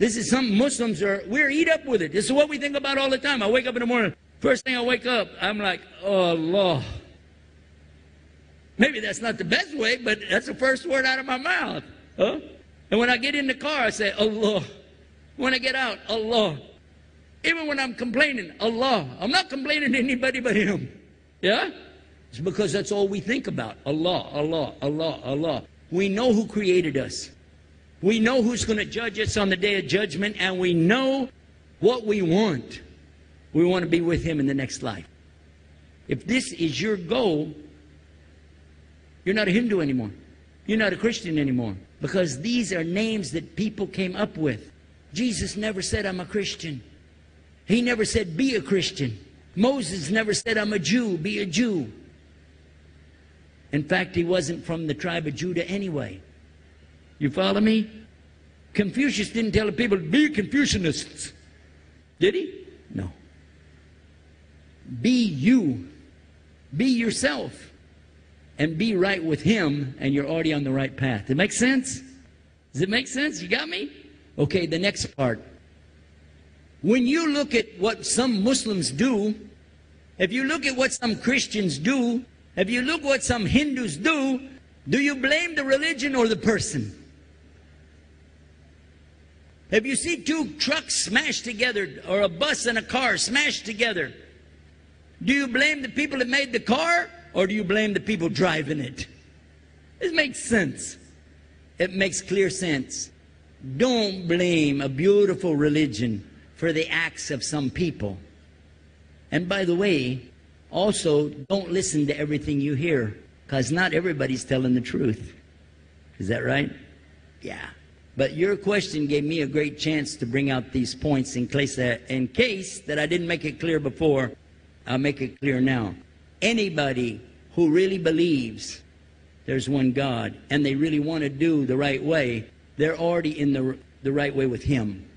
This is something Muslims are, we're eat up with it. This is what we think about all the time. I wake up in the morning, first thing I wake up, I'm like, oh, Allah. Maybe that's not the best way, but that's the first word out of my mouth. Huh? And when I get in the car, I say, oh, Allah. When I get out, oh, Allah. Even when I'm complaining, oh, Allah. I'm not complaining to anybody but Him. Yeah? It's because that's all we think about. Allah, Allah, Allah, Allah. We know who created us. We know who's going to judge us on the day of judgment, and we know what we want. We want to be with Him in the next life. If this is your goal, you're not a Hindu anymore. You're not a Christian anymore. Because these are names that people came up with. Jesus never said, I'm a Christian. He never said, be a Christian. Moses never said, I'm a Jew, be a Jew. In fact, he wasn't from the tribe of Judah anyway. You follow me? Confucius didn't tell the people to be Confucianists. Did he? No. Be you. Be yourself. And be right with him, and you're already on the right path. Does it make sense? Does it make sense? You got me? Okay, the next part. When you look at what some Muslims do, if you look at what some Christians do, if you look what some Hindus do, do you blame the religion or the person? If you see two trucks smashed together or a bus and a car smashed together, do you blame the people that made the car or do you blame the people driving it? This makes sense. It makes clear sense. Don't blame a beautiful religion for the acts of some people. And by the way, also don't listen to everything you hear because not everybody's telling the truth. Is that right? Yeah. But your question gave me a great chance to bring out these points in case that, in case that I didn't make it clear before, I'll make it clear now. Anybody who really believes there's one God and they really want to do the right way, they're already in the, the right way with Him.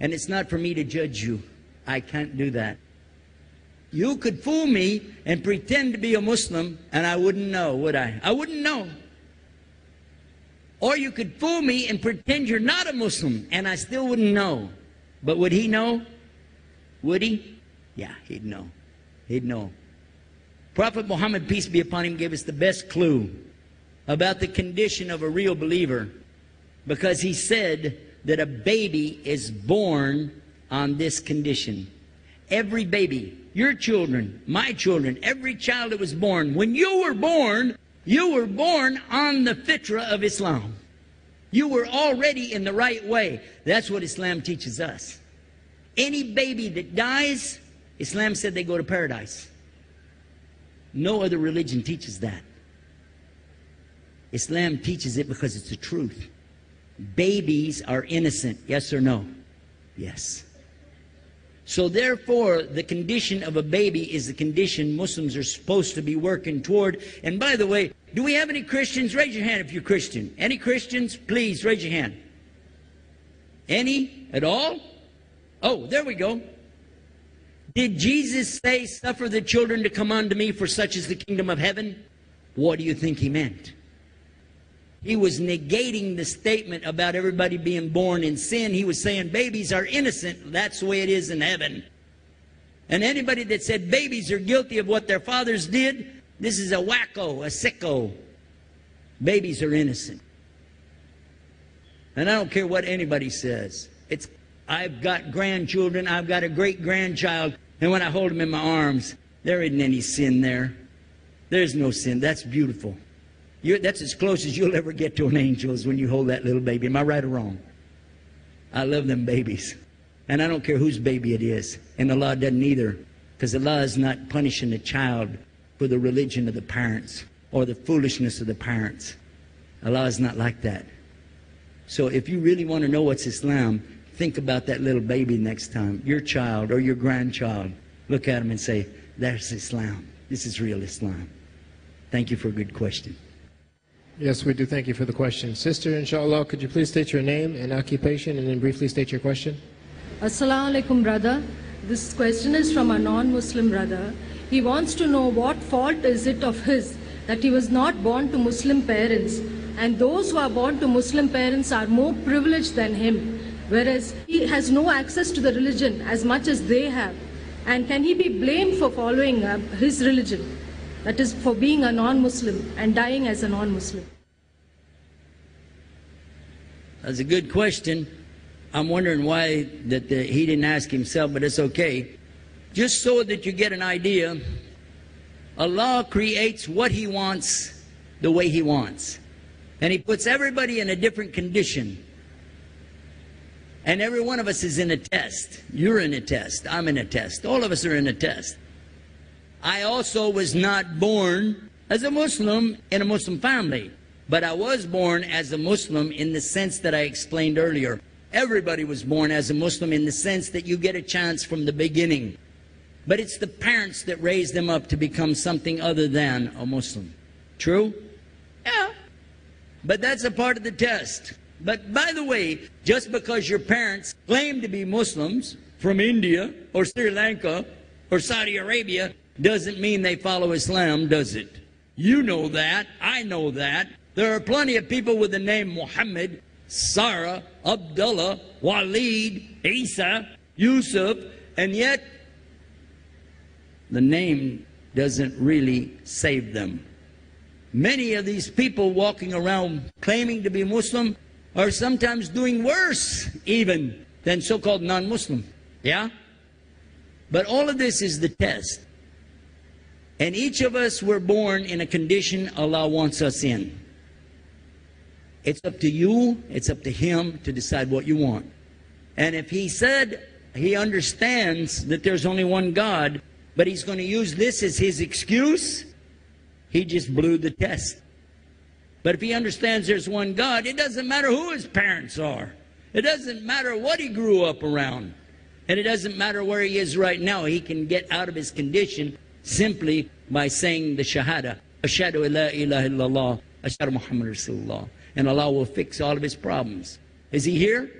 And it's not for me to judge you. I can't do that. You could fool me and pretend to be a Muslim and I wouldn't know, would I? I wouldn't know. Or you could fool me and pretend you're not a Muslim and I still wouldn't know. But would he know? Would he? Yeah, he'd know. He'd know. Prophet Muhammad, peace be upon him, gave us the best clue about the condition of a real believer because he said that a baby is born on this condition. Every baby, your children, my children, every child that was born, when you were born, you were born on the fitra of Islam. You were already in the right way. That's what Islam teaches us. Any baby that dies, Islam said they go to paradise. No other religion teaches that. Islam teaches it because it's the truth. Babies are innocent, yes or no? Yes. So therefore, the condition of a baby is the condition Muslims are supposed to be working toward. And by the way, do we have any Christians? Raise your hand if you're Christian. Any Christians? Please raise your hand. Any at all? Oh, there we go. Did Jesus say, Suffer the children to come unto me, for such is the kingdom of heaven? What do you think he meant? He was negating the statement about everybody being born in sin. He was saying babies are innocent. That's the way it is in heaven. And anybody that said babies are guilty of what their fathers did, this is a wacko, a sicko. Babies are innocent. And I don't care what anybody says. It's I've got grandchildren, I've got a great grandchild, and when I hold them in my arms, there isn't any sin there. There's no sin. That's beautiful. You're, that's as close as you'll ever get to an angel is when you hold that little baby. Am I right or wrong? I love them babies. And I don't care whose baby it is. And Allah doesn't either. Because Allah is not punishing the child for the religion of the parents or the foolishness of the parents. Allah is not like that. So if you really want to know what's Islam, think about that little baby next time. Your child or your grandchild. Look at him and say, That's Islam. This is real Islam. Thank you for a good question. Yes, we do. Thank you for the question. Sister, inshallah, could you please state your name and occupation and then briefly state your question? Assalamu alaikum, brother. This question is from a non-Muslim brother. He wants to know what fault is it of his that he was not born to Muslim parents and those who are born to Muslim parents are more privileged than him. whereas he has no access to the religion as much as they have. And can he be blamed for following his religion? That is, for being a non Muslim and dying as a non Muslim. That's a good question. I'm wondering why that the, he didn't ask himself, but it's okay. Just so that you get an idea, Allah creates what He wants the way He wants. And He puts everybody in a different condition. And every one of us is in a test. You're in a test. I'm in a test. All of us are in a test. I also was not born as a Muslim in a Muslim family, but I was born as a Muslim in the sense that I explained earlier. Everybody was born as a Muslim in the sense that you get a chance from the beginning. But it's the parents that raise them up to become something other than a Muslim. True? Yeah. But that's a part of the test. But by the way, just because your parents claim to be Muslims from India or Sri Lanka or Saudi Arabia doesn't mean they follow Islam, does it? You know that. I know that. There are plenty of people with the name Muhammad, Sarah, Abdullah, Walid, Isa, Yusuf, and yet the name doesn't really save them. Many of these people walking around claiming to be Muslim are sometimes doing worse even than so-called non-Muslim. Yeah? But all of this is the test. And each of us were born in a condition Allah wants us in. It's up to you, it's up to Him to decide what you want. And if He said He understands that there's only one God, but He's going to use this as His excuse, He just blew the test. But if He understands there's one God, it doesn't matter who His parents are. It doesn't matter what He grew up around. And it doesn't matter where He is right now. He can get out of His condition simply by saying the Shahada. Ashadu ila ilaha illallah. Ashadu Muhammad Rasulullah and Allah will fix all of his problems. Is he here?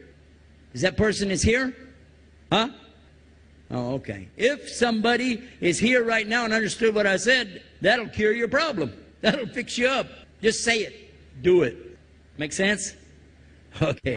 Is that person is here? Huh? Oh, okay. If somebody is here right now and understood what I said, that'll cure your problem. That'll fix you up. Just say it. Do it. Make sense? Okay.